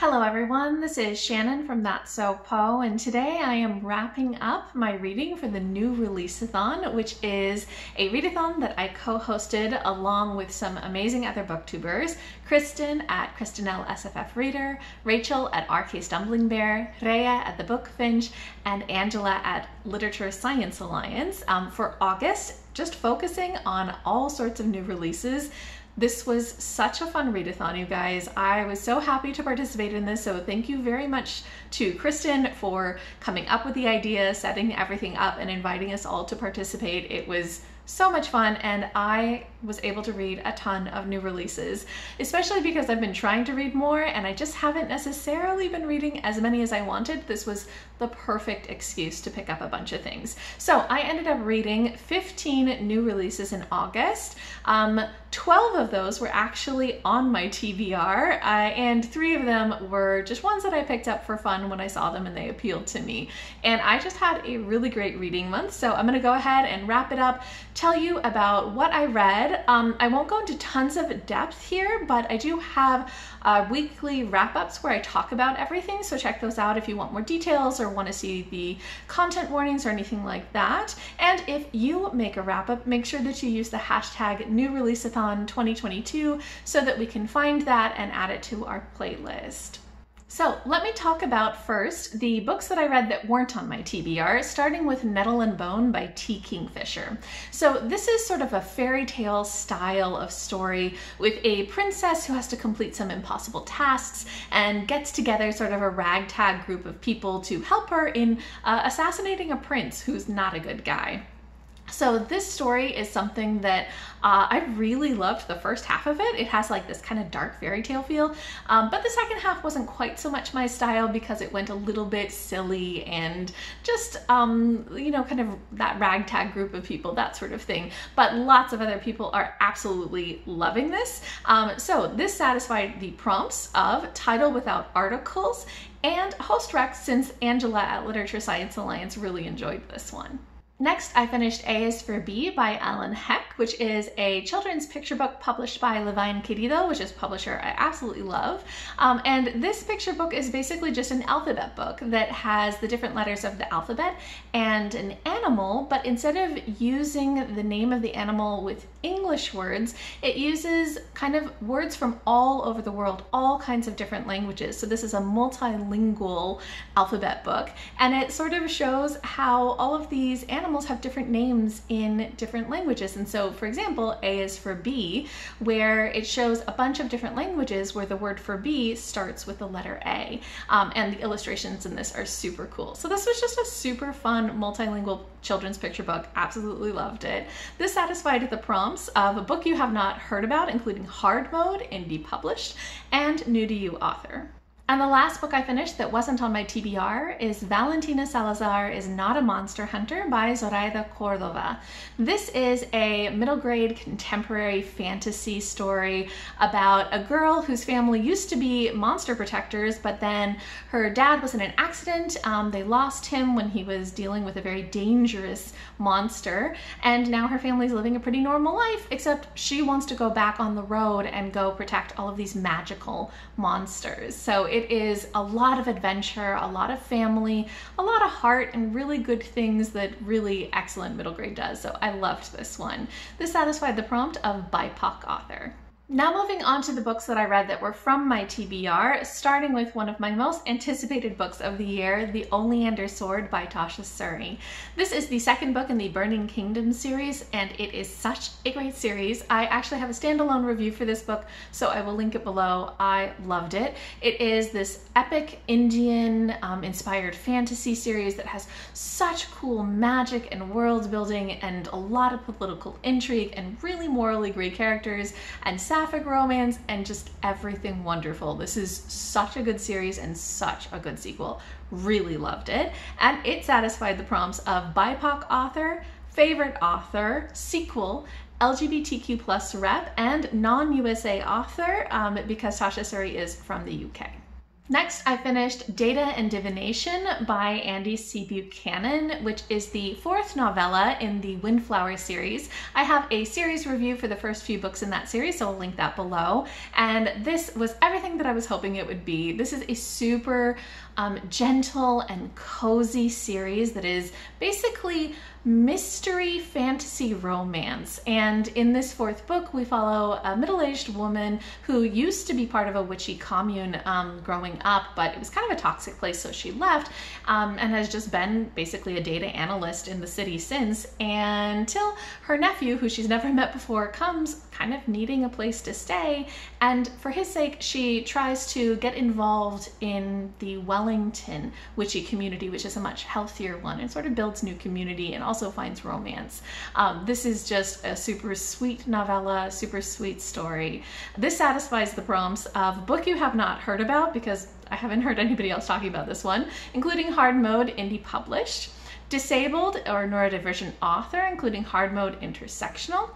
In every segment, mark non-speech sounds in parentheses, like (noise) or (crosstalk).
Hello everyone, this is Shannon from That's So Poe, and today I am wrapping up my reading for the new Releaseathon, which is a readathon that I co-hosted along with some amazing other booktubers, Kristen at Kristenelle SFF Reader, Rachel at RK Stumbling Bear, Reija at The Book Finch, and Angela at Literature Science Alliance. Um, for August, just focusing on all sorts of new releases this was such a fun readathon, you guys. I was so happy to participate in this, so thank you very much to Kristen for coming up with the idea, setting everything up, and inviting us all to participate. It was so much fun and I was able to read a ton of new releases, especially because I've been trying to read more and I just haven't necessarily been reading as many as I wanted. This was the perfect excuse to pick up a bunch of things. So I ended up reading 15 new releases in August. Um, 12 of those were actually on my TBR, uh, and three of them were just ones that I picked up for fun when I saw them and they appealed to me. And I just had a really great reading month, so I'm gonna go ahead and wrap it up, tell you about what I read. Um, I won't go into tons of depth here, but I do have uh, weekly wrap-ups where I talk about everything, so check those out if you want more details or want to see the content warnings or anything like that. And if you make a wrap-up, make sure that you use the hashtag new releaseathon 2022 so that we can find that and add it to our playlist. So let me talk about first the books that I read that weren't on my TBR, starting with Nettle and Bone by T. Kingfisher. So this is sort of a fairy tale style of story with a princess who has to complete some impossible tasks and gets together sort of a ragtag group of people to help her in uh, assassinating a prince who's not a good guy. So this story is something that uh, I really loved the first half of it. It has like this kind of dark fairy tale feel, um, but the second half wasn't quite so much my style because it went a little bit silly and just, um, you know, kind of that ragtag group of people, that sort of thing. But lots of other people are absolutely loving this. Um, so this satisfied the prompts of title without articles and host Rex since Angela at Literature Science Alliance really enjoyed this one. Next, I finished A is for Bee by Ellen Heck, which is a children's picture book published by Levine Querido, which is a publisher I absolutely love. Um, and this picture book is basically just an alphabet book that has the different letters of the alphabet and an animal, but instead of using the name of the animal with English words, it uses kind of words from all over the world, all kinds of different languages. So this is a multilingual alphabet book, and it sort of shows how all of these animals animals have different names in different languages. And so, for example, A is for bee, where it shows a bunch of different languages where the word for bee starts with the letter A. Um, and the illustrations in this are super cool. So this was just a super fun multilingual children's picture book. Absolutely loved it. This satisfied the prompts of a book you have not heard about, including Hard Mode, indie published, and new to you author. And the last book I finished that wasn't on my TBR is Valentina Salazar is Not a Monster Hunter by Zoraida Cordova. This is a middle grade contemporary fantasy story about a girl whose family used to be monster protectors, but then her dad was in an accident. Um, they lost him when he was dealing with a very dangerous monster, and now her family's living a pretty normal life, except she wants to go back on the road and go protect all of these magical monsters. So it is a lot of adventure, a lot of family, a lot of heart, and really good things that really excellent middle grade does. So I loved this one. This satisfied the prompt of BIPOC author. Now moving on to the books that I read that were from my TBR, starting with one of my most anticipated books of the year, The Oleander Sword by Tasha Suri. This is the second book in the Burning Kingdom series, and it is such a great series. I actually have a standalone review for this book, so I will link it below. I loved it. It is this epic Indian um, inspired fantasy series that has such cool magic and world building and a lot of political intrigue and really morally great characters and romance, and just everything wonderful. This is such a good series and such a good sequel. Really loved it. And it satisfied the prompts of BIPOC author, favorite author, sequel, LGBTQ plus rep, and non-USA author um, because Tasha Suri is from the UK. Next, I finished Data and Divination by Andi C. Buchanan, which is the fourth novella in the Windflower series. I have a series review for the first few books in that series, so I'll link that below. And this was everything that I was hoping it would be. This is a super um, gentle and cozy series that is basically mystery fantasy romance. And in this fourth book, we follow a middle aged woman who used to be part of a witchy commune um, growing up, but it was kind of a toxic place, so she left um, and has just been basically a data analyst in the city since until her nephew, who she's never (laughs) met before, comes kind of needing a place to stay. And for his sake, she tries to get involved in the Wellington witchy community, which is a much healthier one and sort of builds new community and also also finds romance. Um, this is just a super sweet novella, super sweet story. This satisfies the prompts of a book you have not heard about because I haven't heard anybody else talking about this one, including Hard Mode Indie Published disabled or neurodivergent author, including hard mode intersectional,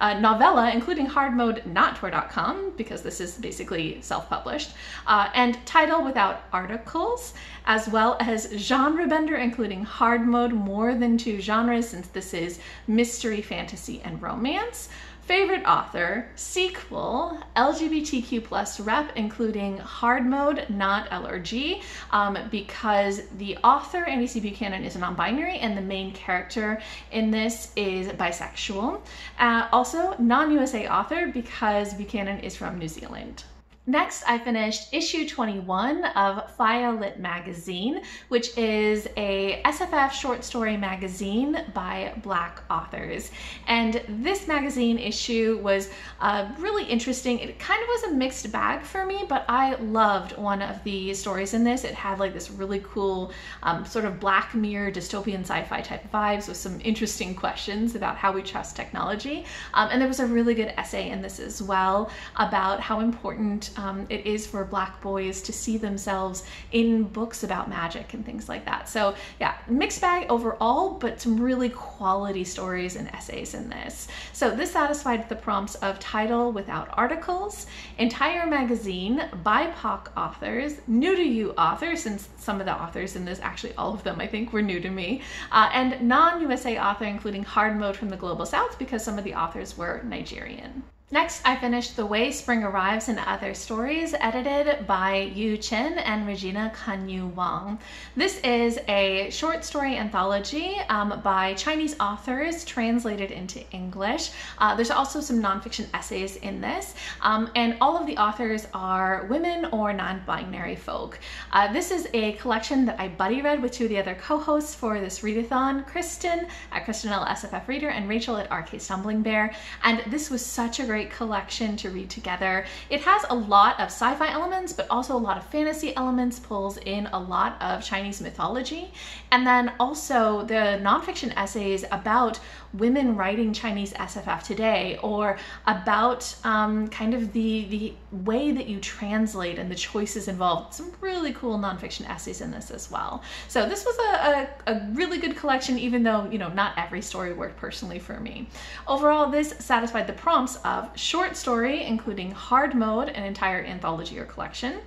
uh, novella, including hard mode not Tor.com, because this is basically self published, uh, and title without articles, as well as genre bender, including hard mode more than two genres, since this is mystery, fantasy, and romance favorite author, sequel, LGBTQ plus rep, including hard mode, not LRG, um, because the author, Andi C. Buchanan, is a non-binary and the main character in this is bisexual. Uh, also, non-USA author because Buchanan is from New Zealand. Next, I finished issue 21 of FIYAH Lit magazine, which is a SFF short story magazine by Black authors. And this magazine issue was uh, really interesting. It kind of was a mixed bag for me, but I loved one of the stories in this. It had like this really cool um, sort of Black Mirror dystopian sci-fi type vibes with some interesting questions about how we trust technology. Um, and there was a really good essay in this as well about how important um, it is for black boys to see themselves in books about magic and things like that. So yeah, mixed bag overall, but some really quality stories and essays in this. So this satisfied the prompts of title without articles, entire magazine, BIPOC authors, new to you authors, since some of the authors in this, actually all of them I think were new to me, uh, and non-USA author, including hard mode from the global south because some of the authors were Nigerian. Next, I finished The Way Spring Arrives and Other Stories, edited by Yu Chen and Regina Kanyu Wang. This is a short story anthology um, by Chinese authors translated into English. Uh, there's also some nonfiction essays in this, um, and all of the authors are women or non-binary folk. Uh, this is a collection that I buddy read with two of the other co-hosts for this readathon, Kristen at Kristenelle SFF Reader and Rachel at RK Stumbling Bear, and this was such a great great collection to read together. It has a lot of sci-fi elements, but also a lot of fantasy elements, pulls in a lot of Chinese mythology. And then also the nonfiction essays about women writing Chinese SFF today or about um, kind of the, the way that you translate and the choices involved. Some really cool nonfiction essays in this as well. So this was a, a, a really good collection, even though, you know, not every story worked personally for me. Overall, this satisfied the prompts short story, including hard mode, an entire anthology or collection,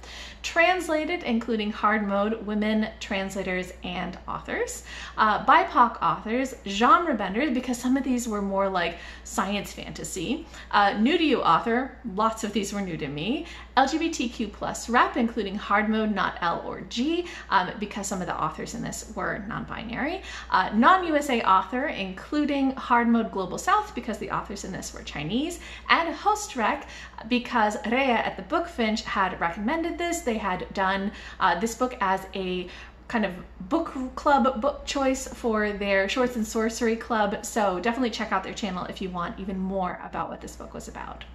translated, including hard mode, women translators and authors, uh, BIPOC authors, genre benders, because some of these were more like science fantasy, uh, new to you author, lots of these were new to me, LGBTQ plus rep, including hard mode, not L or G, um, because some of the authors in this were non-binary, uh, non-USA author, including hard mode global south, because the authors in this were Chinese, and host rec, because Reija at the Bookfinch had recommended this. They had done uh, this book as a kind of book club book choice for their Shorts and Sorcery Club. So definitely check out their channel if you want even more about what this book was about.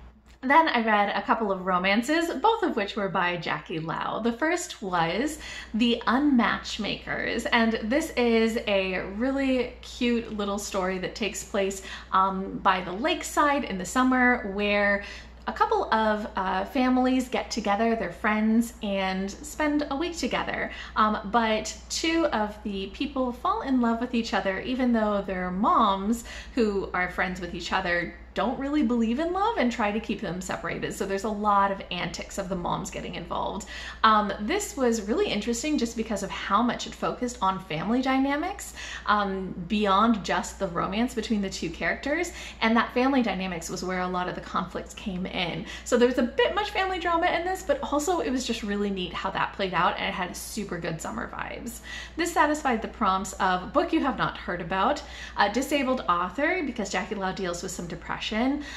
Then I read a couple of romances, both of which were by Jackie Lau. The first was The Unmatchmakers, and this is a really cute little story that takes place um, by the lakeside in the summer where a couple of uh, families get together, they're friends, and spend a week together. Um, but two of the people fall in love with each other, even though their moms, who are friends with each other, don't really believe in love and try to keep them separated. So there's a lot of antics of the moms getting involved. Um, this was really interesting just because of how much it focused on family dynamics um, beyond just the romance between the two characters. And that family dynamics was where a lot of the conflicts came in. So there's a bit much family drama in this, but also it was just really neat how that played out and it had super good summer vibes. This satisfied the prompts of book you have not heard about, a disabled author because Jackie Lau deals with some depression,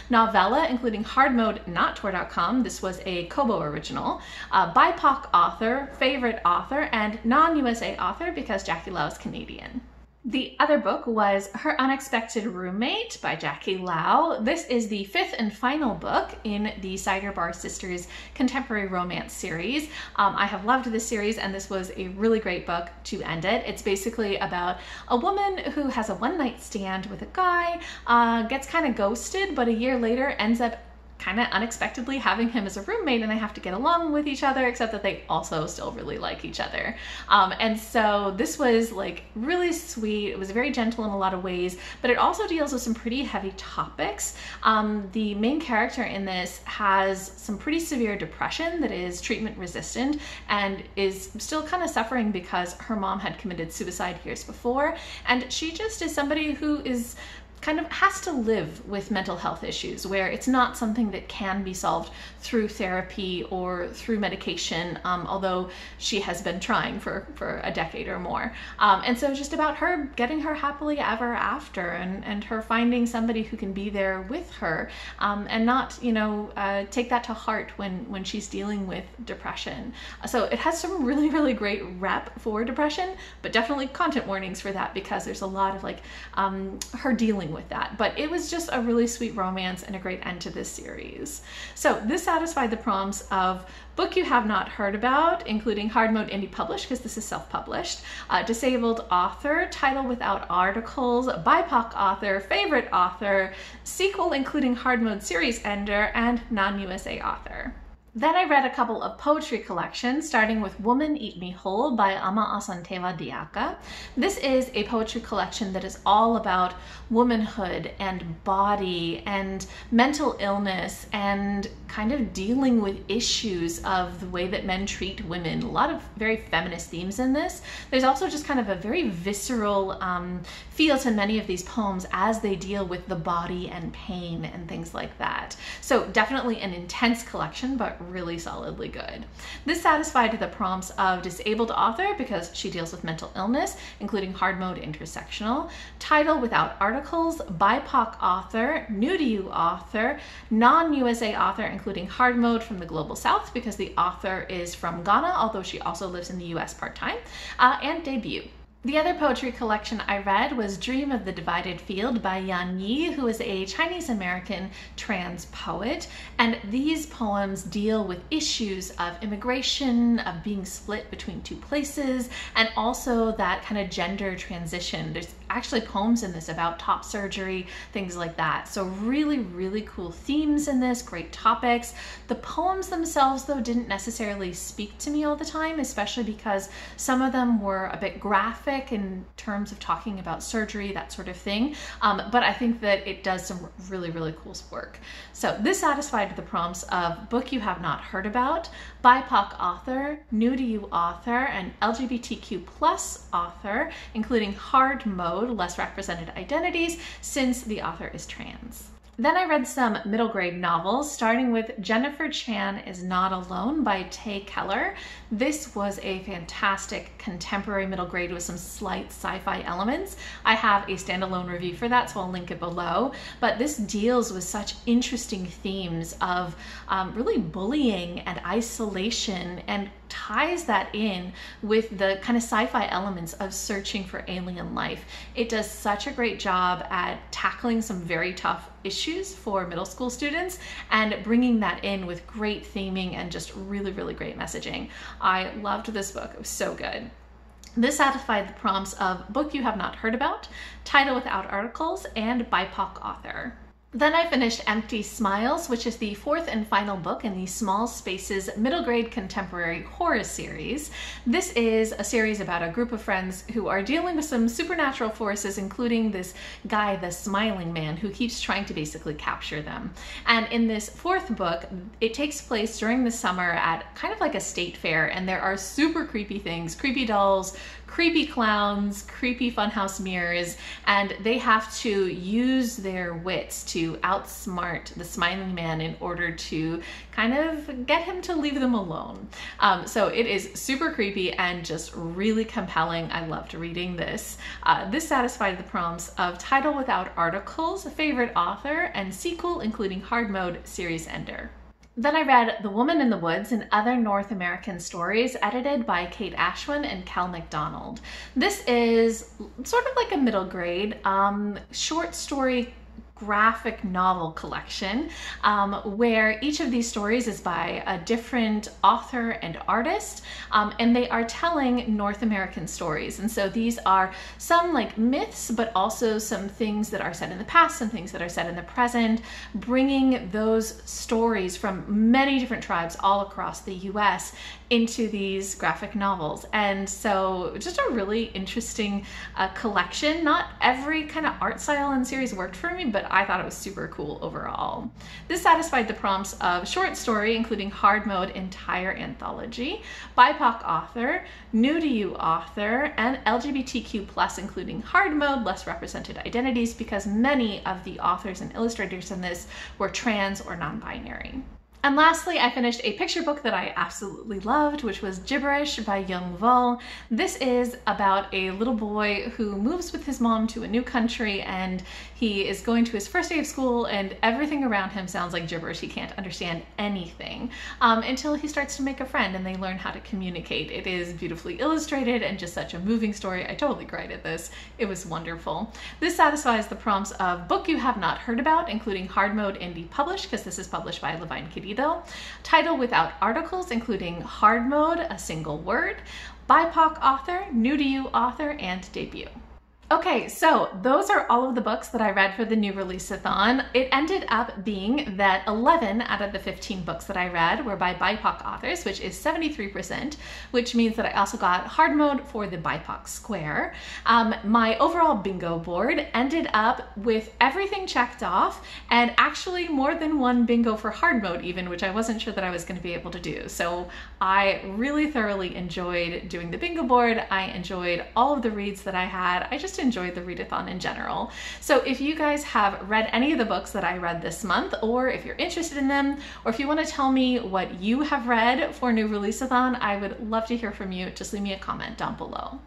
novella including hard mode not Tor.com, this was a Kobo original, a BIPOC author, favorite author, and non-USA author because Jackie Lau is Canadian. The other book was Her Unexpected Roommate by Jackie Lau. This is the fifth and final book in the Cider Bar Sisters contemporary romance series. Um, I have loved this series and this was a really great book to end it. It's basically about a woman who has a one night stand with a guy, uh, gets kind of ghosted, but a year later ends up kind of unexpectedly having him as a roommate and they have to get along with each other except that they also still really like each other. Um, and so this was like really sweet. It was very gentle in a lot of ways but it also deals with some pretty heavy topics. Um, the main character in this has some pretty severe depression that is treatment resistant and is still kind of suffering because her mom had committed suicide years before. And she just is somebody who is kind of has to live with mental health issues where it's not something that can be solved through therapy or through medication, um, although she has been trying for, for a decade or more. Um, and so just about her getting her happily ever after and, and her finding somebody who can be there with her um, and not, you know, uh, take that to heart when, when she's dealing with depression. So it has some really, really great rep for depression, but definitely content warnings for that because there's a lot of like um, her dealing with that. But it was just a really sweet romance and a great end to this series. So this satisfied the prompts of book you have not heard about, including hard mode indie published, because this is self-published, uh, disabled author, title without articles, BIPOC author, favorite author, sequel including hard mode series ender, and non-USA author. Then I read a couple of poetry collections, starting with Woman Eat Me Whole by Ama Asantewa Diaka. This is a poetry collection that is all about womanhood and body and mental illness and kind of dealing with issues of the way that men treat women. A lot of very feminist themes in this. There's also just kind of a very visceral um, feel to many of these poems as they deal with the body and pain and things like that. So definitely an intense collection, but really solidly good. This satisfied the prompts of disabled author because she deals with mental illness, including hard mode intersectional, title without articles, BIPOC author, new to you author, non-USA author, including hard mode from the global south because the author is from Ghana, although she also lives in the US part-time, uh, and debut. The other poetry collection I read was Dream of the Divided Field by Yanyi, who is a Chinese American trans poet. And these poems deal with issues of immigration, of being split between two places, and also that kind of gender transition. There's actually poems in this about top surgery, things like that. So really, really cool themes in this, great topics. The poems themselves, though, didn't necessarily speak to me all the time, especially because some of them were a bit graphic in terms of talking about surgery, that sort of thing. Um, but I think that it does some really, really cool work. So this satisfied the prompts of book you have not heard about, BIPOC author, new to you author, and LGBTQ plus author, including hard mode, less represented identities, since the author is trans. Then I read some middle grade novels, starting with Jennifer Chan is Not Alone by Tae Keller. This was a fantastic contemporary middle grade with some slight sci-fi elements. I have a standalone review for that, so I'll link it below. But this deals with such interesting themes of um, really bullying and isolation and ties that in with the kind of sci-fi elements of searching for alien life. It does such a great job at tackling some very tough issues for middle school students and bringing that in with great theming and just really, really great messaging. I loved this book. It was so good. This satisfied the prompts of book you have not heard about, title without articles, and BIPOC author. Then I finished Empty Smiles, which is the fourth and final book in the Small Spaces middle grade contemporary horror series. This is a series about a group of friends who are dealing with some supernatural forces, including this guy, the smiling man, who keeps trying to basically capture them. And in this fourth book, it takes place during the summer at kind of like a state fair, and there are super creepy things creepy dolls, creepy clowns, creepy funhouse mirrors, and they have to use their wits to outsmart the smiling man in order to kind of get him to leave them alone. Um, so it is super creepy and just really compelling. I loved reading this. Uh, this satisfied the prompts of title without articles, favorite author, and sequel, including hard mode series ender. Then I read The Woman in the Woods and Other North American Stories, edited by Kate Ashwin and Kel McDonald. This is sort of like a middle grade um, short story graphic novel collection um, where each of these stories is by a different author and artist um, and they are telling North American stories. And so these are some like myths but also some things that are said in the past some things that are said in the present bringing those stories from many different tribes all across the US into these graphic novels and so just a really interesting uh, collection not every kind of art style and series worked for me but I thought it was super cool overall. This satisfied the prompts of short story, including hard mode entire anthology, BIPOC author, new to you author, and LGBTQ plus, including hard mode, less represented identities, because many of the authors and illustrators in this were trans or non-binary. And lastly, I finished a picture book that I absolutely loved, which was Gibberish by Young Vo. This is about a little boy who moves with his mom to a new country and he is going to his first day of school and everything around him sounds like gibberish. He can't understand anything um, until he starts to make a friend and they learn how to communicate. It is beautifully illustrated and just such a moving story. I totally cried at this. It was wonderful. This satisfies the prompts of book you have not heard about, including hard mode indie published, because this is published by Levine Querido Title without articles, including hard mode, a single word, BIPOC author, new to you author, and debut. Okay, so those are all of the books that I read for the new release-a-thon. It ended up being that 11 out of the 15 books that I read were by BIPOC authors, which is 73%, which means that I also got hard mode for the BIPOC square. Um, my overall bingo board ended up with everything checked off and actually more than one bingo for hard mode even, which I wasn't sure that I was gonna be able to do. So I really thoroughly enjoyed doing the bingo board. I enjoyed all of the reads that I had. I enjoyed the readathon in general. So if you guys have read any of the books that I read this month, or if you're interested in them, or if you want to tell me what you have read for New Releaseathon, I would love to hear from you. Just leave me a comment down below.